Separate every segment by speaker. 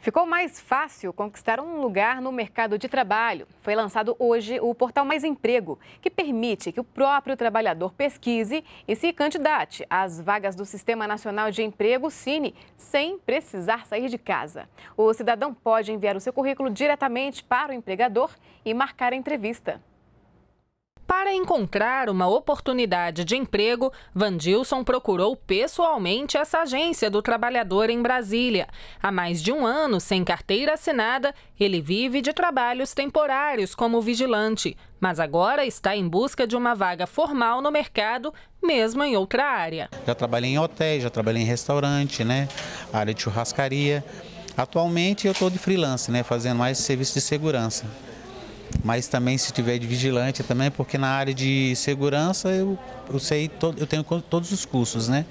Speaker 1: Ficou mais fácil conquistar um lugar no mercado de trabalho. Foi lançado hoje o portal Mais Emprego, que permite que o próprio trabalhador pesquise e se candidate às vagas do Sistema Nacional de Emprego, Cine, sem precisar sair de casa. O cidadão pode enviar o seu currículo diretamente para o empregador e marcar a entrevista.
Speaker 2: Para encontrar uma oportunidade de emprego, Vandilson procurou pessoalmente essa agência do trabalhador em Brasília. Há mais de um ano, sem carteira assinada, ele vive de trabalhos temporários como vigilante, mas agora está em busca de uma vaga formal no mercado, mesmo em outra área.
Speaker 3: Já trabalhei em hotéis, já trabalhei em restaurante, né? área de churrascaria. Atualmente eu estou de freelance, né? fazendo mais serviço de segurança mas também se tiver de vigilante também, porque na área de segurança eu, eu sei, eu tenho todos os cursos, né?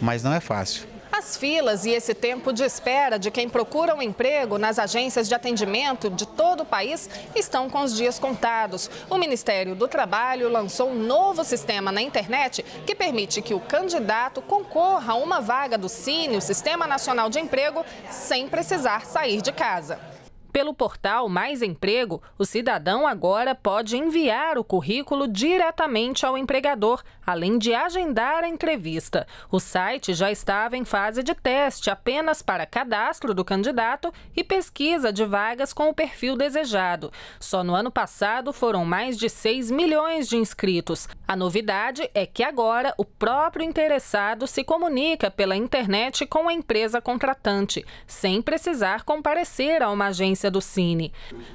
Speaker 3: Mas não é fácil.
Speaker 2: As filas e esse tempo de espera de quem procura um emprego nas agências de atendimento de todo o país estão com os dias contados. O Ministério do Trabalho lançou um novo sistema na internet que permite que o candidato concorra a uma vaga do Cine, o Sistema Nacional de Emprego, sem precisar sair de casa. Pelo portal Mais Emprego, o cidadão agora pode enviar o currículo diretamente ao empregador, além de agendar a entrevista. O site já estava em fase de teste apenas para cadastro do candidato e pesquisa de vagas com o perfil desejado. Só no ano passado foram mais de 6 milhões de inscritos. A novidade é que agora o próprio interessado se comunica pela internet com a empresa contratante, sem precisar comparecer a uma agência do Cine.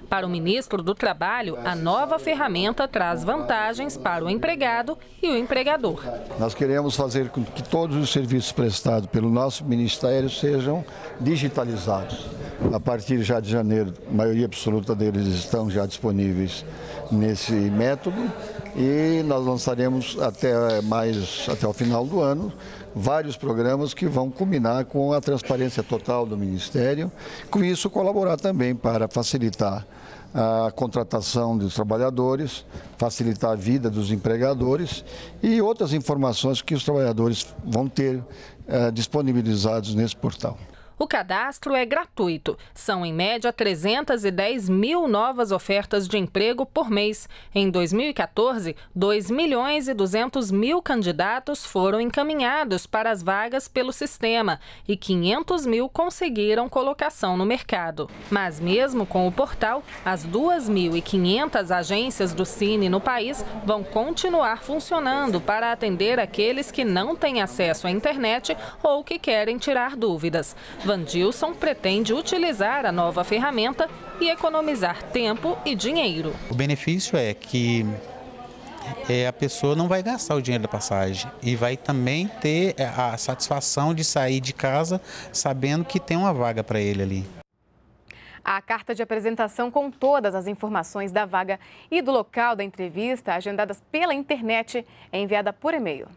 Speaker 2: Para o ministro do Trabalho, a nova ferramenta traz vantagens para o empregado e o empregador.
Speaker 4: Nós queremos fazer com que todos os serviços prestados pelo nosso ministério sejam digitalizados. A partir já de janeiro, a maioria absoluta deles estão já disponíveis nesse método e nós lançaremos até mais até o final do ano vários programas que vão culminar com a transparência total do Ministério, com isso colaborar também para facilitar a contratação dos trabalhadores, facilitar a vida dos empregadores e outras informações que os trabalhadores vão ter eh, disponibilizados nesse portal.
Speaker 2: O cadastro é gratuito. São, em média, 310 mil novas ofertas de emprego por mês. Em 2014, 2 milhões e 200 mil candidatos foram encaminhados para as vagas pelo sistema e 500 mil conseguiram colocação no mercado. Mas, mesmo com o portal, as 2.500 agências do Cine no país vão continuar funcionando para atender aqueles que não têm acesso à internet ou que querem tirar dúvidas. Vandilson pretende utilizar a nova ferramenta e economizar tempo e dinheiro.
Speaker 3: O benefício é que é, a pessoa não vai gastar o dinheiro da passagem e vai também ter é, a satisfação de sair de casa sabendo que tem uma vaga para ele ali.
Speaker 1: A carta de apresentação com todas as informações da vaga e do local da entrevista, agendadas pela internet, é enviada por e-mail.